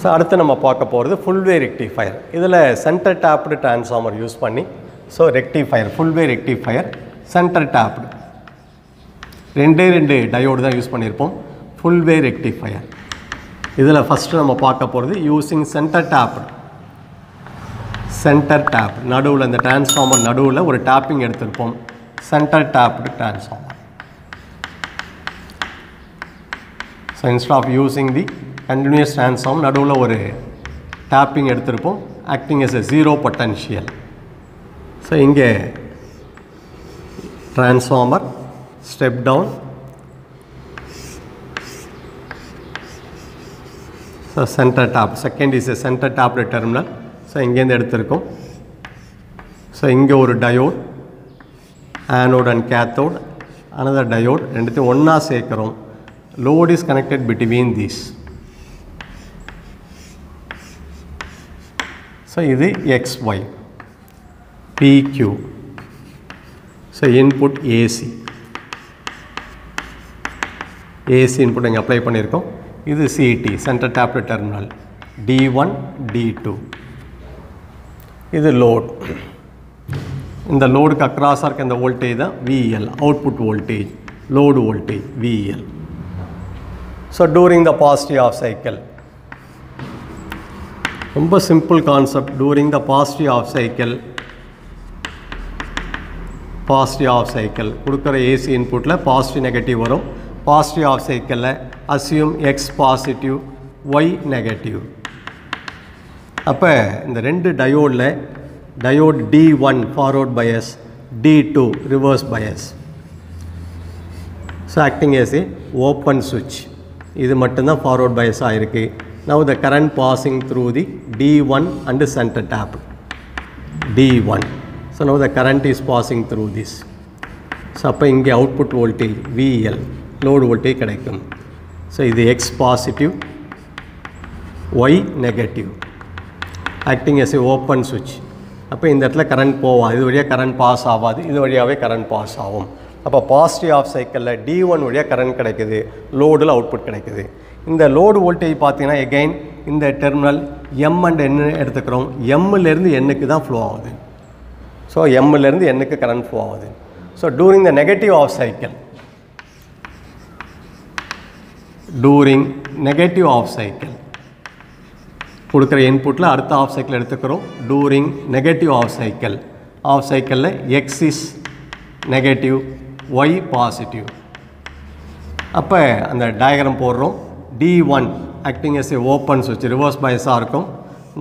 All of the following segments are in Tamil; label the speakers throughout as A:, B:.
A: ஸோ அடுத்து நம்ம பார்க்க போகிறது ஃபுல்வே ரெக்டிஃபயர் இதில் சென்டர் டேப்டு டிரான்ஸ்ஃபார்மர் யூஸ் பண்ணி so rectifier full wave rectifier centre tapped ரெண்டே ரெண்டு டயோடு தான் யூஸ் பண்ணியிருப்போம் ஃபுல்வே ரெக்டிஃபயர் இதில் ஃபஸ்ட்டு நம்ம பார்க்க போகிறது using centre tapped centre tap நடுவில் இந்த டிரான்ஸ்ஃபார்மர் நடுவில் ஒரு டேப்பிங் எடுத்திருப்போம். Centre tapped transformer so instead of using the continuous transform நடுவில் ஒரு டேப்பிங் எடுத்திருப்போம். Acting as a zero potential so இங்கே transformer step down so centre tap second is a centre tapped terminal so இங்கேருந்து எடுத்திருக்கோம். ஸோ இங்கே ஒரு diode anode and cathode another diode ரெண்டுத்தையும் ஒன்றா சேர்க்குறோம். Load is connected between these so இது X Y PQ so input AC AC input இங்கே அப்ளை பண்ணியிருக்கோம். இது CT centre tapped terminal D one D two இது லோட் இந்த லோடுக்கு அக்ராஸாக இருக்க இந்த வோல்டேஜ் தான் VL output voltage load voltage VL so during the positive half cycle ரொம்ப simple concept during the positive half cycle positive half cycle கொடுக்குற ஏசி இன்புட்டில் பாசிட்டிவ் நெகட்டிவ் வரும். பாசிட்டிவ் ஆஃப் சைக்கிளில் assume X positive Y negative அப்போ இந்த ரெண்டு டயோடில் diode D one forward bias D two reverse bias so acting as open சுவிட்ச் இது மட்டும்தான் ஃபார்வர்ட் பயஸாக இருக்குது now the current passing through the D one and centre tap D one so now the current is passing through this so அப்போ இங்கே output voltage VL load voltage கிடைக்கும். ஸோ இது X positive Y negative acting as a open சுவிட்ச் அப்போ இந்த இடத்துல கரண்ட் போவாது. இது வழியாக கரண்ட் பாஸ் ஆகாது. இது வழியாகவே கரண்ட் பாஸ் ஆகும். அப்போ பாசிட்டிவ் ஆஃப் சைக்கிளில் டி ஒன் வழியாக கரண்ட் கிடைக்குது. லோடில் அவுட்புட் கிடைக்குது. இந்த லோடு வோல்டேஜ் பார்த்தீங்கன்னா எகைன் இந்த டெர்மினல் எம் அண்ட் என் எடுத்துக்கிறோம்? எம்மிலேருந்து எண்ணுக்கு தான் ஃப்ளோ ஆகுது. ஸோ எம்மிலேருந்து எண்ணுக்கு கரண்ட் ஃப்ளோ ஆகுது. So during the negative half cycle during negative half cycle கொடுக்குற இன்புட்டில் அடுத்த ஆஃப் சைக்கிள் எடுத்துக்கிறோம். During negative half cycle half சைக்கிளில் X is negative Y positive அப்போ அந்த டயக்ராம் போடுறோம். D one acting as a open சுவிட்ச் ரிவர்ஸ் பயஸாக இருக்கும்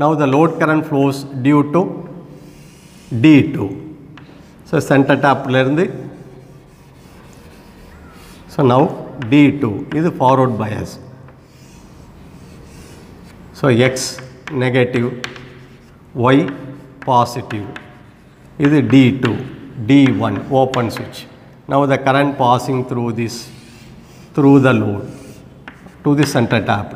A: now the load current flows due to D two so centre டேப்லேருந்து so now D two இது forward bias so X negative Y positive இது D two D one open சுவிட்ச் now the current passing through this through The load to the centre tap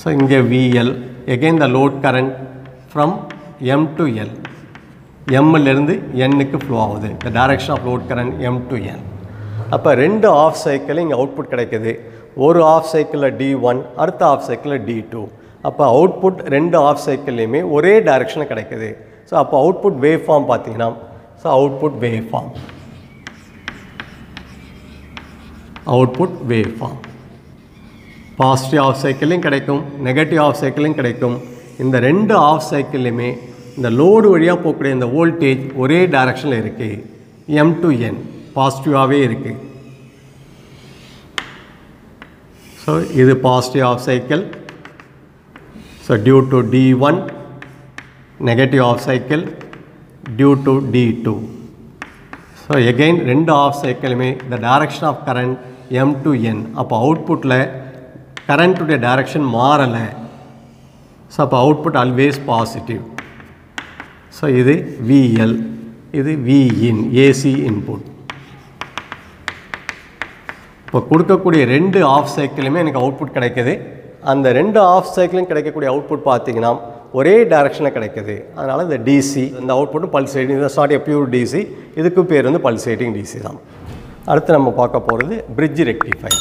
A: so இங்கே VL again the load current from M to L எம்மிலிருந்து எண்ணுக்கு ஃப்ளோ ஆகுது. இந்த direction of load current M to N அப்போ ரெண்டு ஆஃப் சைக்கிள் இங்கே அவுட்புட் கிடைக்கிது. ஒரு ஆஃப் சைக்கிளில் டி ஒன் அடுத்த ஆஃப் சைக்கிளில் டி டூ அப்போ அவுட்புட் ரெண்டு ஆஃப் சைக்கிள்லேயுமே ஒரே டைரக்ஷனில் கிடைக்குது. ஸோ அப்போ அவுட்புட் வேவ் ஃபார்ம் பார்த்தீங்கன்னா so output waveform output waveform positive half சைக்கிளையும் கிடைக்கும் நெகட்டிவ் ஆஃப் சைக்கிளையும் கிடைக்கும். இந்த ரெண்டு ஆஃப் சைக்கிள்லையுமே இந்த லோடு வழியாக போகக்கூடிய இந்த வோல்டேஜ் ஒரே டைரக்ஷனில் இருக்குது எம் டு என் பாசிட்டிவாகவே இருக்குது ஸோ இது positive half cycle so due to D one negative half cycle due to D two so again ரெண்டு ஆஃப் சைக்கிளுமே இந்த direction of current M to N அப்போ அவுட்புட்டில் கரண்ட்டுடைய டைரக்ஷன் மாறலை. ஸோ அப்போ அவுட்புட் ஆல்வேஸ் பாசிட்டிவ் ஸோ இது விஎல் இது விஇன் ஏசி இன்புட் இப்போ கொடுக்கக்கூடிய ரெண்டு ஆஃப் சைக்கிளுமே எனக்கு அவுட்புட் கிடைக்குது. அந்த ரெண்டு ஆஃப் சைக்கிளும் கிடைக்கக்கூடிய அவுட்புட் பார்த்தீங்கன்னா ஒரே டைரக்ஷனில் கிடைக்குது. அதனால் இந்த டிசி இந்த அவுட்புட்டும் பல்சேட்டிங் இந்த சாரி பியூர் டிசி இதுக்கு பேர் வந்து பல்சேட்டிங் டிசி தான். அடுத்து நம்ம பார்க்க போகிறது பிரிட்ஜ் ரெக்டிஃபை